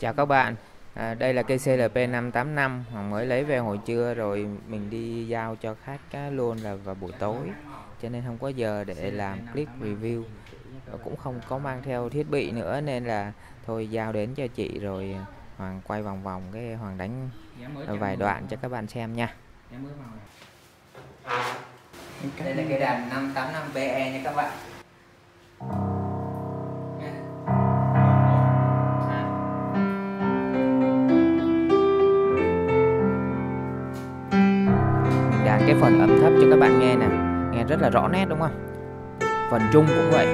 Chào các bạn, à, đây là cây CLP 585 Hoàng mới lấy về hồi trưa rồi mình đi giao cho khách á, luôn là vào buổi tối. Cho nên không có giờ để làm clip review. Và cũng không có mang theo thiết bị nữa nên là thôi giao đến cho chị rồi à, Hoàng quay vòng vòng cái Hoàng đánh vài đoạn cho các bạn xem nha. Đây là cây đàn 585 PE nha các bạn. Cái phần âm thấp cho các bạn nghe nè. Nghe rất là rõ nét, đúng không? Phần trung cũng vậy.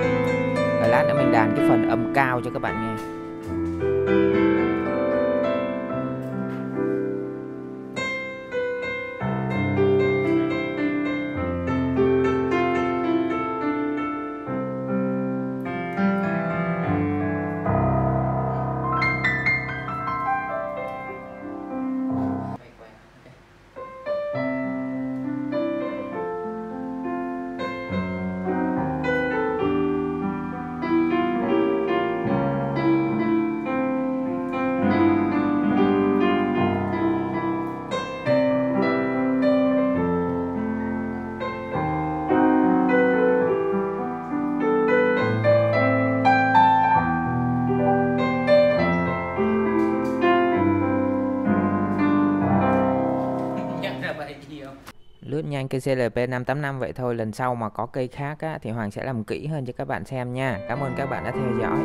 Và lát nữa mình đàn cái phần âm cao cho các bạn nghe. Vậy nhiều. Ờ. lướt nhanh cây CLP 585 vậy thôi lần sau mà có cây khác á, thì Hoàng sẽ làm kỹ hơn cho các bạn xem nha cảm ơn các bạn đã theo dõi